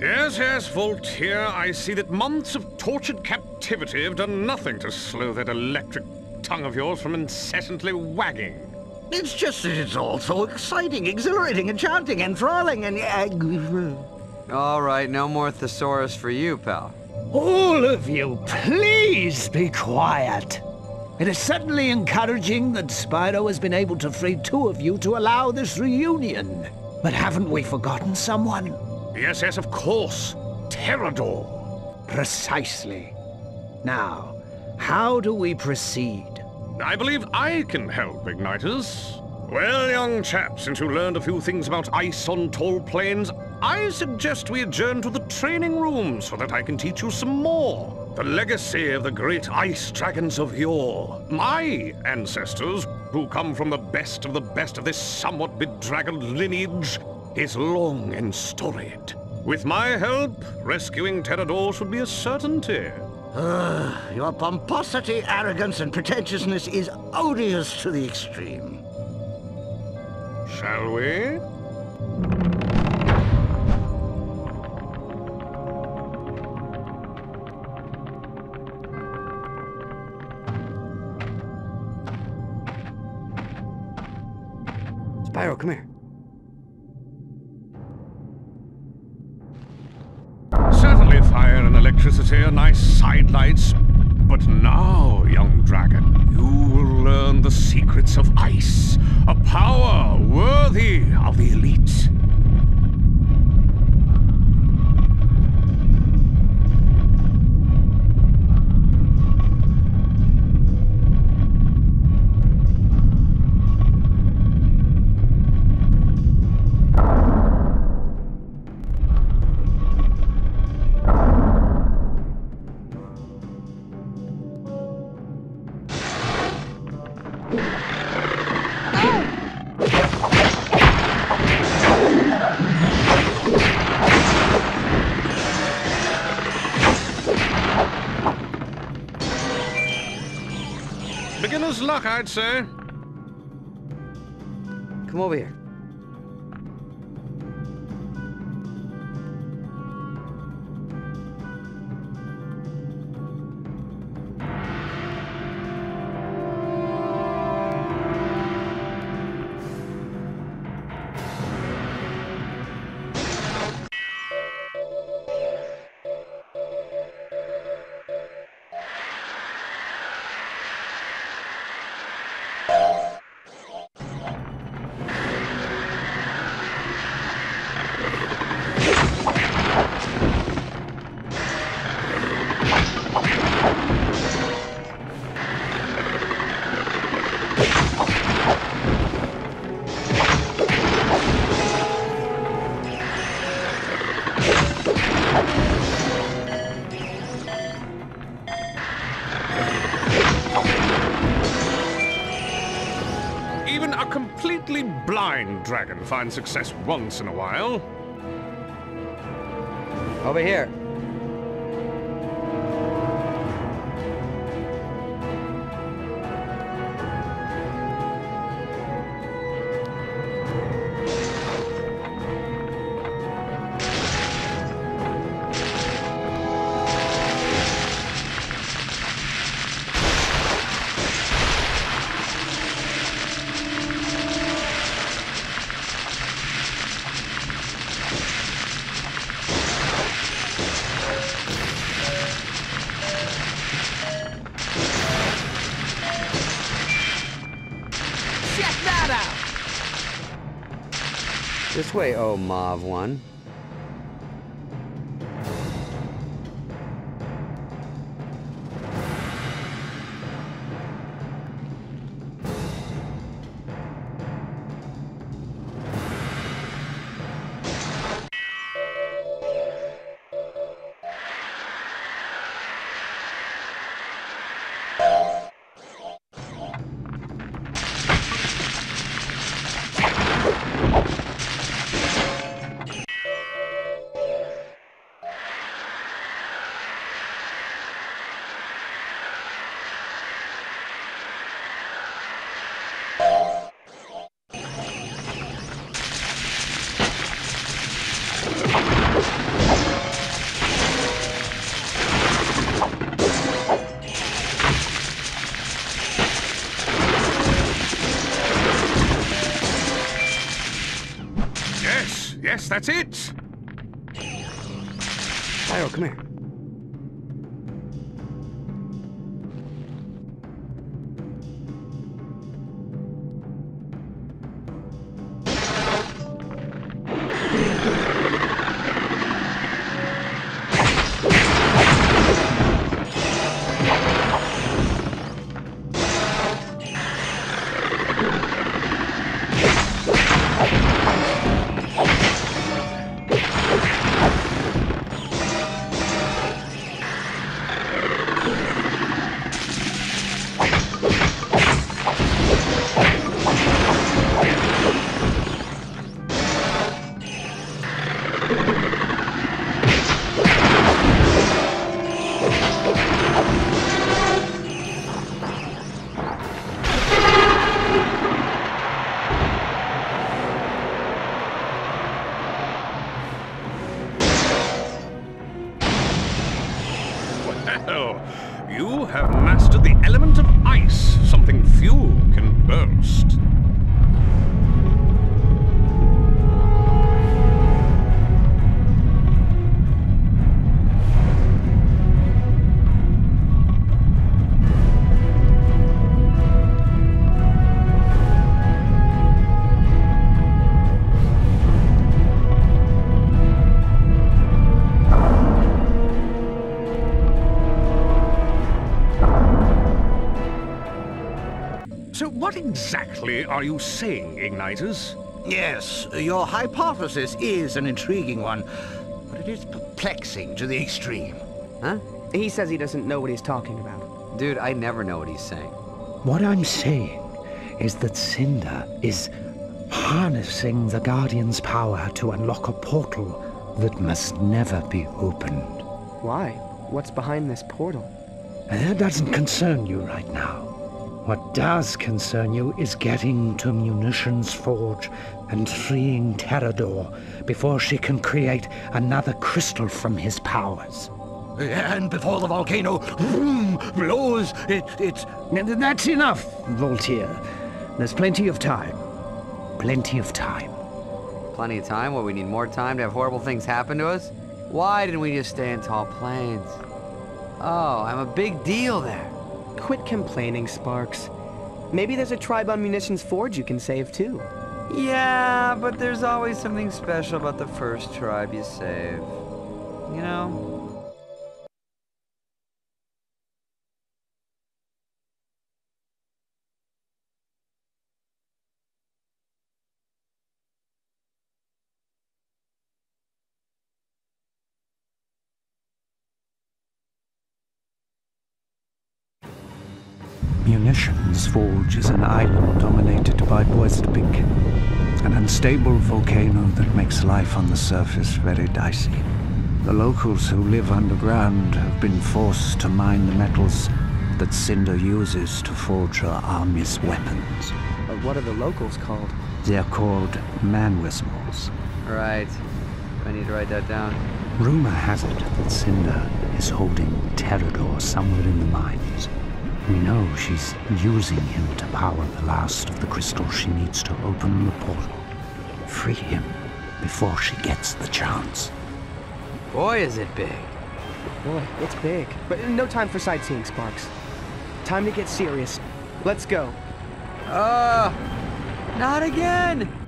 Yes, yes, Volteer, I see that months of tortured captivity have done nothing to slow that electric tongue of yours from incessantly wagging. It's just that it's all so exciting, exhilarating, enchanting, enthralling, and... Uh, all right, no more thesaurus for you, pal. All of you, please be quiet. It is certainly encouraging that Spyro has been able to free two of you to allow this reunion. But haven't we forgotten someone? Yes, yes, of course. Terrador. Precisely. Now, how do we proceed? I believe I can help, Ignitus. Well, young chap, since you learned a few things about ice on tall plains, I suggest we adjourn to the training room so that I can teach you some more. The legacy of the great ice dragons of yore. My ancestors, who come from the best of the best of this somewhat bedraggled lineage, is long and storied. With my help, rescuing Terrador should be a certainty. Uh, your pomposity, arrogance, and pretentiousness is odious to the extreme. Shall we? Spyro, come here. Sidelights. But now, young dragon, you will learn the secrets of ice. A power worthy of the elite. Luck, I'd say. Come over here. Completely blind dragon finds success once in a while. Over here. This way, oh Mauve one. That's it. Spyro, come here. Well, you have mastered the element of ice, something few can boast. So what exactly are you saying, Ignitus? Yes, your hypothesis is an intriguing one, but it is perplexing to the extreme. Huh? He says he doesn't know what he's talking about. Dude, I never know what he's saying. What I'm saying is that Cynder is harnessing the Guardian's power to unlock a portal that must never be opened. Why? What's behind this portal? And that doesn't concern you right now. What does concern you is getting to Munitions Forge and freeing Terrador before she can create another crystal from his powers. Eh, and before the volcano vroom, blows, it, it... That's enough, Volteer. There's plenty of time. Plenty of time. Plenty of time? What, we need more time to have horrible things happen to us? Why didn't we just stay in tall plains? Oh, I'm a big deal there. Quit complaining, Sparx. Maybe there's a tribe on Munitions Forge you can save too. Yeah, but there's always something special about the first tribe you save. You know? Munitions Forge is an island dominated by Boisdebink, an unstable volcano that makes life on the surface very dicey. The locals who live underground have been forced to mine the metals that Cynder uses to forge her army's weapons. But what are the locals called? They're called Manweersmalls. Right. I need to write that down. Rumor has it that Cynder is holding Terrador somewhere in the mines. We know she's using him to power the last of the crystals she needs to open the portal. Free him before she gets the chance. Boy, is it big. Boy, it's big. But no time for sightseeing, Sparx. Time to get serious. Let's go. Uh, not again!